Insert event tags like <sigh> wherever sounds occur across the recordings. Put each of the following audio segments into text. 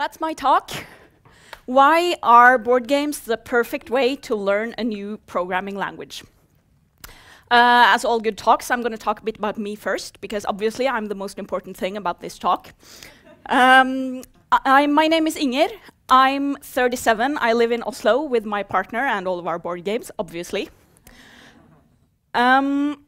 That's my talk. Why are board games the perfect way to learn a new programming language? Uh, as all good talks, I'm going to talk a bit about me first, because obviously I'm the most important thing about this talk. Um, I, my name is Inger. I'm 37. I live in Oslo with my partner and all of our board games, obviously. Um,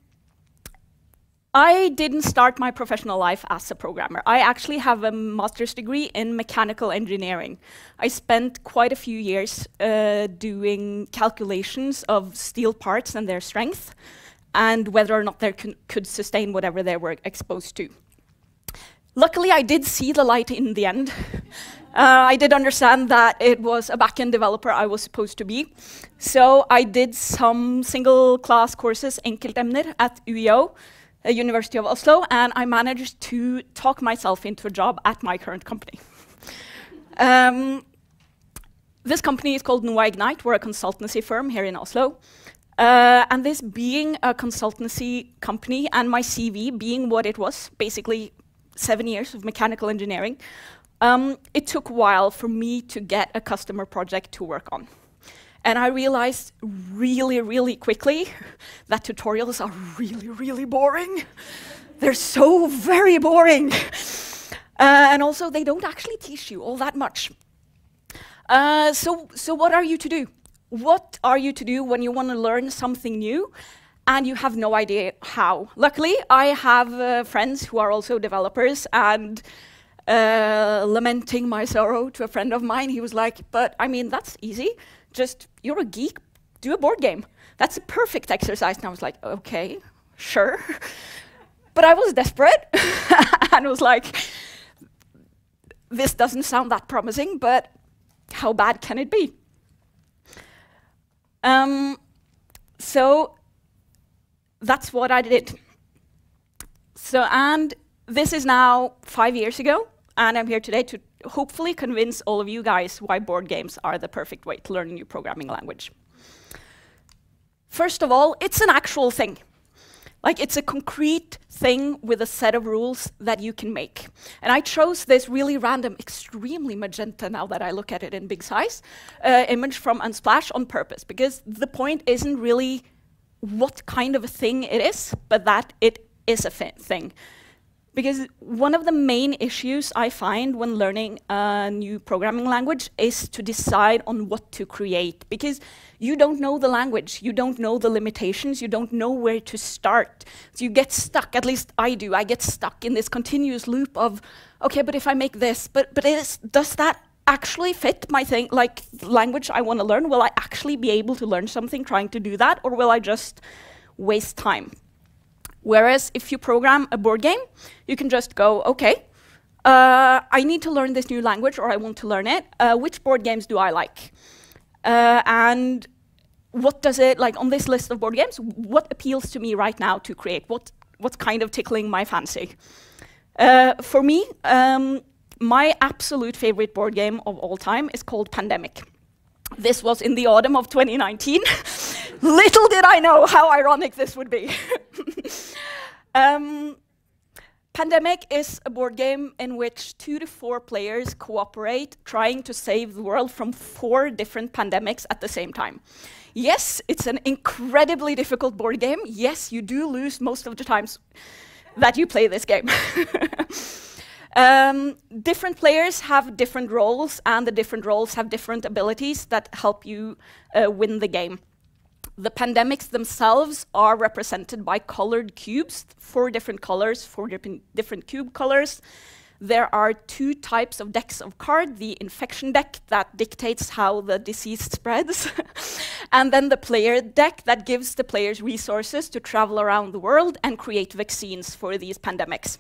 I didn't start my professional life as a programmer. I actually have a master's degree in mechanical engineering. I spent quite a few years uh, doing calculations of steel parts and their strength, and whether or not they could sustain whatever they were exposed to. Luckily, I did see the light in the end. <laughs> uh, I did understand that it was a backend developer I was supposed to be. So I did some single class courses, enkeltemner, at UiO, University of Oslo, and I managed to talk myself into a job at my current company. <laughs> um, this company is called NoA Ignite. We're a consultancy firm here in Oslo. Uh, and this being a consultancy company and my CV being what it was, basically seven years of mechanical engineering, um, it took a while for me to get a customer project to work on. And I realized really, really quickly <laughs> that tutorials are really, really boring. They're so very boring. <laughs> Uh, and also, they don't actually teach you all that much. Uh, so, so what are you to do? What are you to do when you want to learn something new and you have no idea how? Luckily, I have uh, friends who are also developers and uh, lamenting my sorrow to a friend of mine, he was like, but I mean, that's easy just, you're a geek, do a board game. That's a perfect exercise. And I was like, okay, sure. <laughs> but I was desperate <laughs> and was like, this doesn't sound that promising, but how bad can it be? Um, so that's what I did. So, and this is now five years ago, and I'm here today to hopefully convince all of you guys why board games are the perfect way to learn a new programming language. First of all, it's an actual thing. Like, it's a concrete thing with a set of rules that you can make. And I chose this really random, extremely magenta, now that I look at it in big size, uh, image from Unsplash on purpose, because the point isn't really what kind of a thing it is, but that it is a thing. Because one of the main issues I find when learning a new programming language is to decide on what to create. Because you don't know the language, you don't know the limitations, you don't know where to start. So you get stuck, at least I do, I get stuck in this continuous loop of, okay, but if I make this, but, but is, does that actually fit my thing, like language I want to learn? Will I actually be able to learn something trying to do that, or will I just waste time? Whereas if you program a board game, you can just go, okay, uh, I need to learn this new language or I want to learn it. Uh, which board games do I like? Uh, and what does it, like on this list of board games, what appeals to me right now to create? What, what's kind of tickling my fancy? Uh, for me, um, my absolute favorite board game of all time is called Pandemic. This was in the autumn of 2019. <laughs> Little did I know how ironic this would be. <laughs> <laughs> um, Pandemic is a board game in which two to four players cooperate trying to save the world from four different pandemics at the same time. Yes, it's an incredibly difficult board game. Yes, you do lose most of the times that you play this game. <laughs> um, different players have different roles, and the different roles have different abilities that help you uh, win the game. The pandemics themselves are represented by colored cubes, four different colors, four different, cube colors. There are two types of decks of card, the infection deck that dictates how the disease spreads, <laughs> and then the player deck that gives the players resources to travel around the world and create vaccines for these pandemics.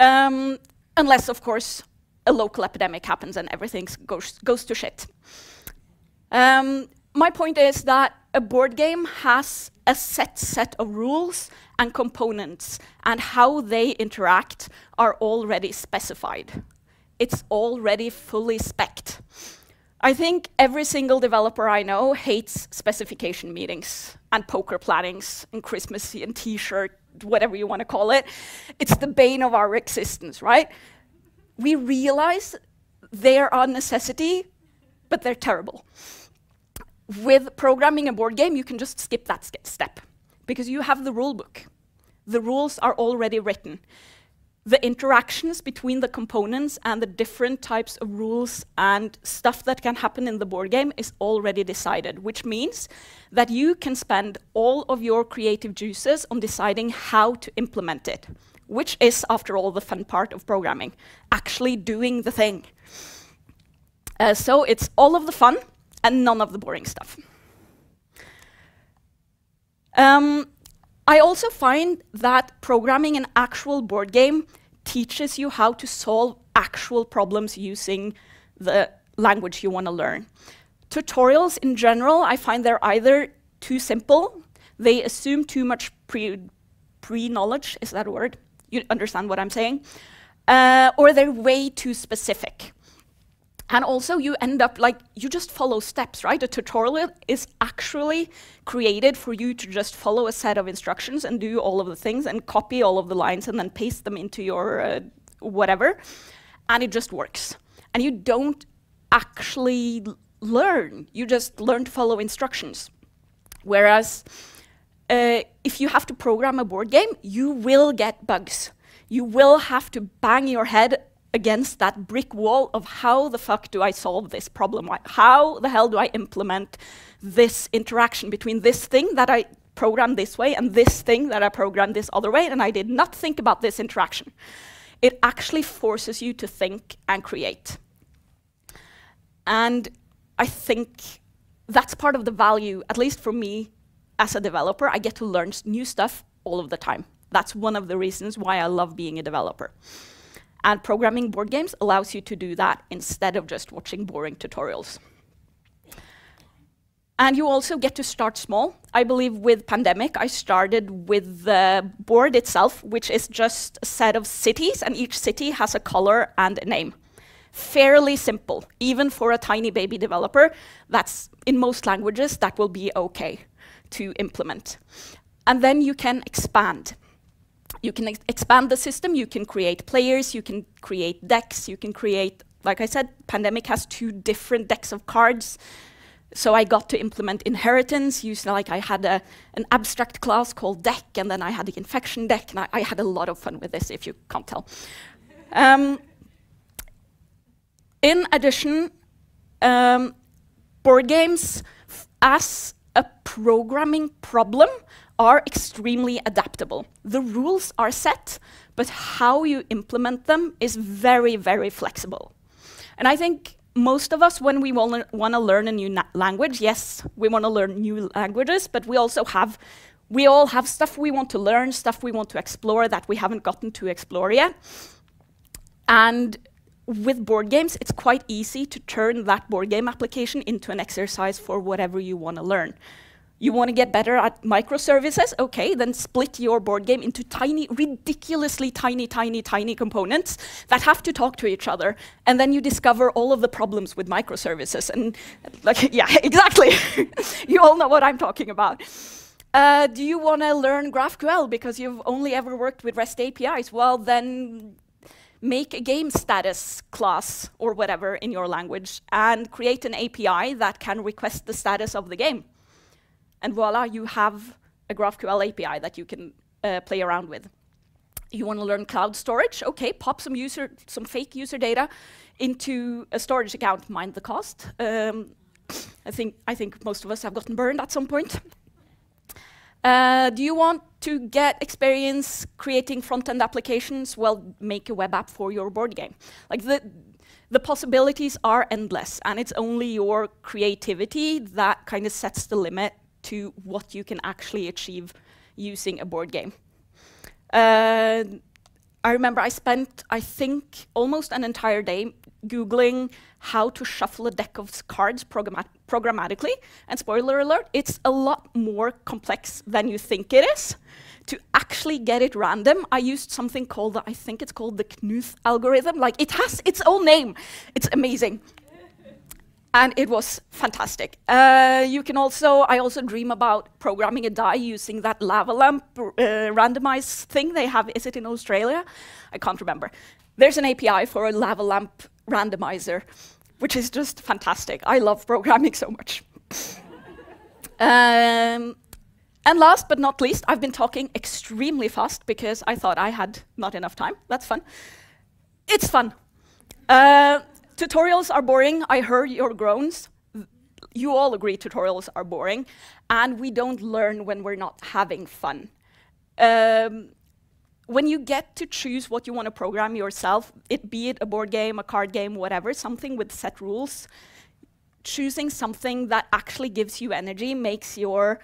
Um, unless, of course, a local epidemic happens and everything goes, goes to shit. Um, my point is that a board game has a set set of rules and components, and how they interact are already specified. It's already fully specced. I think every single developer I know hates specification meetings and poker plannings and Christmas and t-shirt, whatever you want to call it. It's the bane of our existence, right? we realize they are a necessity, but they're terrible. With programming a board game, you can just skip that step because you have the rule book. The rules are already written the interactions between the components and the different types of rules and stuff that can happen in the board game is already decided, which means that you can spend all of your creative juices on deciding how to implement it, which is, after all, the fun part of programming, actually doing the thing. Uh, so it's all of the fun and none of the boring stuff. Um, I also find that programming an actual board game teaches you how to solve actual problems using the language you want to learn. Tutorials in general, I find they're either too simple, they assume too much pre-knowledge, pre is that a word? You understand what I'm saying? Uh, or they're way too specific. And also you end up like, you just follow steps, right? A tutorial is actually created for you to just follow a set of instructions and do all of the things and copy all of the lines and then paste them into your uh, whatever. And it just works. And you don't actually learn, you just learn to follow instructions. Whereas uh, if you have to program a board game, you will get bugs. You will have to bang your head against that brick wall of how the fuck do I solve this problem? How the hell do I implement this interaction between this thing that I programmed this way and this thing that I programmed this other way, and I did not think about this interaction. It actually forces you to think and create. And I think that's part of the value, at least for me as a developer, I get to learn new stuff all of the time. That's one of the reasons why I love being a developer. And programming board games allows you to do that instead of just watching boring tutorials. And you also get to start small. I believe with Pandemic, I started with the board itself, which is just a set of cities, and each city has a color and a name. Fairly simple, even for a tiny baby developer. That's in most languages, that will be okay to implement. And then you can expand you can ex expand the system, you can create players, you can create decks, you can create, like I said, Pandemic has two different decks of cards. So I got to implement inheritance, used like I had a, an abstract class called deck, and then I had the infection deck, and I, I had a lot of fun with this, if you can't tell. Um, in addition, um, board games as a programming problem are extremely adaptable. The rules are set, but how you implement them is very, very flexible. And I think most of us, when we want to learn a new language, yes, we want to learn new languages, but we also have, we all have stuff we want to learn, stuff we want to explore that we haven't gotten to explore yet. And with board games, it's quite easy to turn that board game application into an exercise for whatever you want to learn. You want to get better at microservices? Okay, then split your board game into tiny, ridiculously tiny, tiny, tiny components that have to talk to each other. And then you discover all of the problems with microservices. And like, <laughs> yeah, <laughs> exactly. <laughs> you all know what I'm talking about. Uh, do you want to learn GraphQL because you've only ever worked with REST APIs? Well, then make a game status class or whatever in your language and create an API that can request the status of the game and voila, you have a GraphQL API that you can uh, play around with. You want to learn cloud storage? Okay, pop some user, some fake user data into a storage account. Mind the cost. Um, I think I think most of us have gotten burned at some point. Uh, do you want to get experience creating front-end applications? Well, make a web app for your board game. Like the the possibilities are endless, and it's only your creativity that kind of sets the limit to what you can actually achieve using a board game. Uh, I remember I spent, I think, almost an entire day Googling how to shuffle a deck of cards programmat programmatically. And spoiler alert, it's a lot more complex than you think it is. To actually get it random, I used something called, I think it's called the Knuth algorithm. Like, it has its own name. It's amazing and it was fantastic. Uh, you can also, I also dream about programming a die using that lava lamp uh, randomized thing they have. Is it in Australia? I can't remember. There's an API for a lava lamp randomizer, which is just fantastic. I love programming so much. <laughs> um, and last but not least, I've been talking extremely fast because I thought I had not enough time. That's fun. It's fun. Uh, tutorials are boring. I heard your groans. You all agree tutorials are boring, and we don't learn when we're not having fun. Um, when you get to choose what you want to program yourself, it be it a board game, a card game, whatever, something with set rules, choosing something that actually gives you energy makes your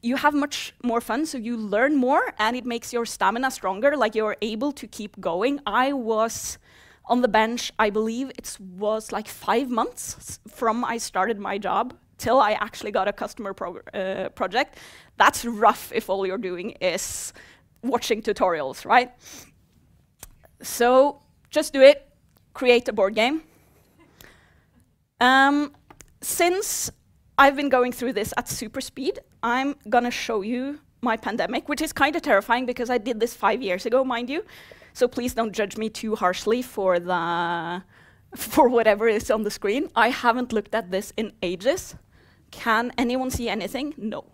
you have much more fun, so you learn more, and it makes your stamina stronger. Like you're able to keep going. I was on the bench, I believe it was like five months from I started my job till I actually got a customer uh, project. That's rough if all you're doing is watching tutorials, right? So just do it, create a board game. Um, since I've been going through this at super speed, I'm gonna show you my pandemic, which is kind of terrifying because I did this five years ago, mind you. So please don't judge me too harshly for the for whatever is on the screen. I haven't looked at this in ages. Can anyone see anything? No.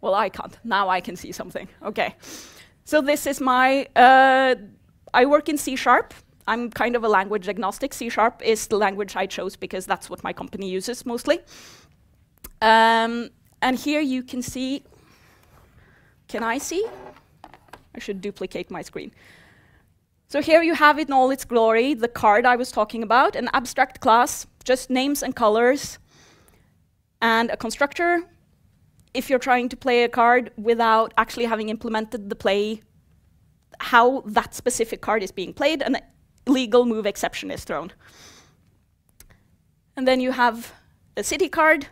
Well, I can't. Now I can see something. Okay. So this is my, uh, I work in C Sharp. I'm kind of a language agnostic. C Sharp is the language I chose because that's what my company uses mostly. Um, and here you can see, can I see? I should duplicate my screen. So here you have it in all its glory, the card I was talking about, an abstract class, just names and colors, and a constructor, if you're trying to play a card without actually having implemented the play, how that specific card is being played, an legal move exception is thrown. And then you have a city card.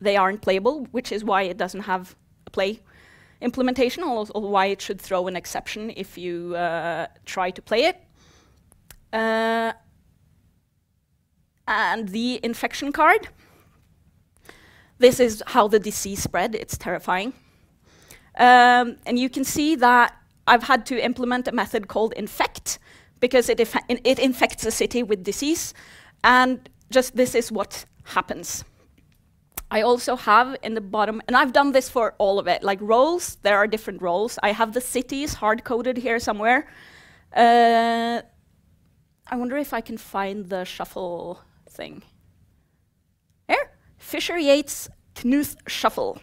They aren't playable, which is why it doesn't have a play implementation, or why it should throw an exception if you uh, try to play it. Uh, and the infection card this is how the disease spread. It's terrifying. Um, and you can see that I've had to implement a method called infect because it, it infects a city with disease. And just this is what happens. I also have in the bottom, and I've done this for all of it, like roles, there are different roles. I have the cities hard-coded here somewhere. Uh, I wonder if I can find the shuffle thing. Here? Fisher Yates Knuth Shuffle.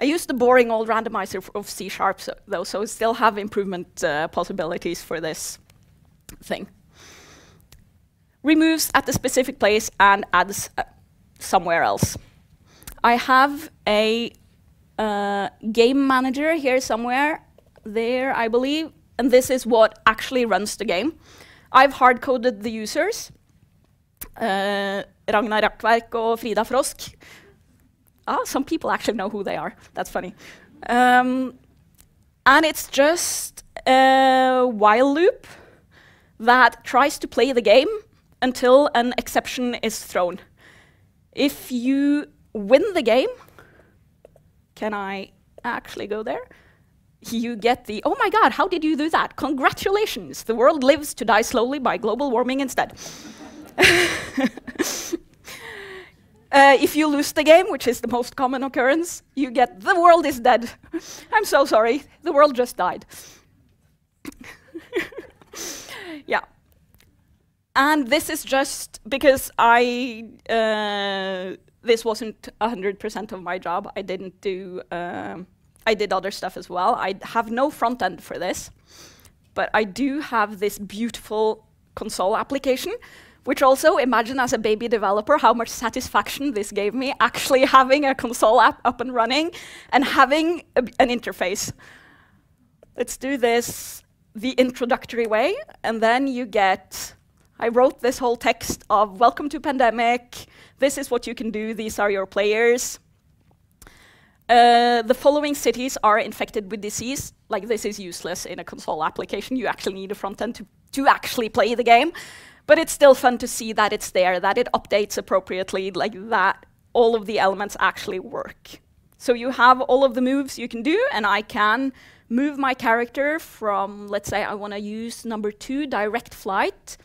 I used the boring old randomizer of C Sharp, so, though, so still have improvement uh, possibilities for this thing. Removes at a specific place and adds uh, somewhere else. I have a uh, game manager here somewhere, there I believe, and this is what actually runs the game. I've hard-coded the users, uh, Ragnar Rakkverk og Frida Frosk. Ah, some people actually know who they are. That's funny. Um, and it's just a while loop that tries to play the game until an exception is thrown. If you win the game, can I actually go there? You get the, oh my god, how did you do that? Congratulations, the world lives to die slowly by global warming instead. <laughs> uh, if you lose the game, which is the most common occurrence, you get the world is dead. <laughs> I'm so sorry, the world just died. <laughs> yeah. And this is just because I, uh, this wasn't 100% of my job. I didn't do, um, I did other stuff as well. I have no front end for this, but I do have this beautiful console application which also, imagine as a baby developer how much satisfaction this gave me, actually having a console app up and running and having a, an interface. Let's do this the introductory way, and then you get, I wrote this whole text of welcome to pandemic, this is what you can do, these are your players. Uh, the following cities are infected with disease. Like this is useless in a console application. You actually need a front end to, to actually play the game. But it's still fun to see that it's there, that it updates appropriately, like that all of the elements actually work. So you have all of the moves you can do, and I can move my character from, let's say I want to use number two, direct flight,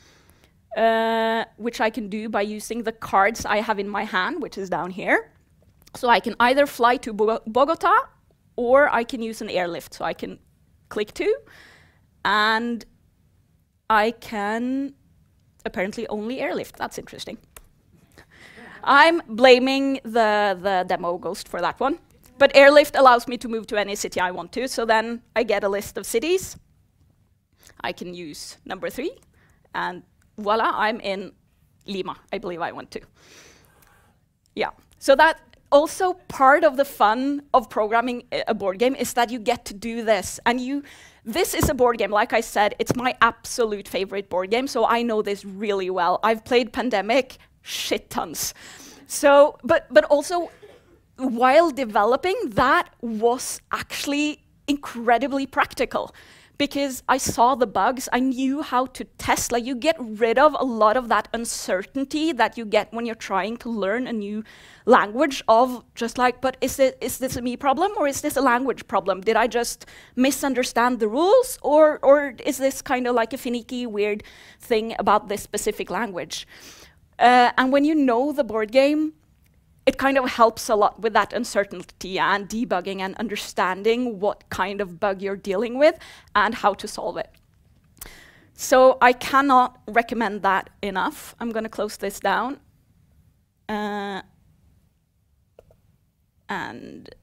uh, which I can do by using the cards I have in my hand, which is down here. So I can either fly to Bo Bogota or I can use an airlift. So I can click to and I can apparently only airlift. That's interesting. I'm blaming the, the demo ghost for that one. But airlift allows me to move to any city I want to. So then I get a list of cities. I can use number three. And voila, I'm in Lima, I believe I went to. Yeah. So that also part of the fun of programming a board game is that you get to do this. And you, this is a board game, like I said, it's my absolute favorite board game, so I know this really well. I've played Pandemic shit tons. So, but, but also, while developing, that was actually incredibly practical because I saw the bugs. I knew how to test. Like you get rid of a lot of that uncertainty that you get when you're trying to learn a new language of just like, but is, it, is this a me problem or is this a language problem? Did I just misunderstand the rules or, or is this kind of like a finicky, weird thing about this specific language? Uh, and when you know the board game, it kind of helps a lot with that uncertainty and debugging and understanding what kind of bug you're dealing with and how to solve it. So I cannot recommend that enough. I'm going to close this down. Uh, and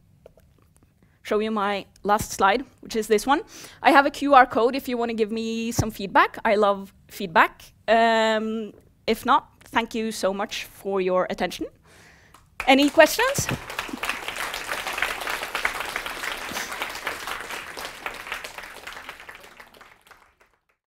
show you my last slide, which is this one. I have a QR code if you want to give me some feedback. I love feedback. Um, if not, thank you so much for your attention. Any questions?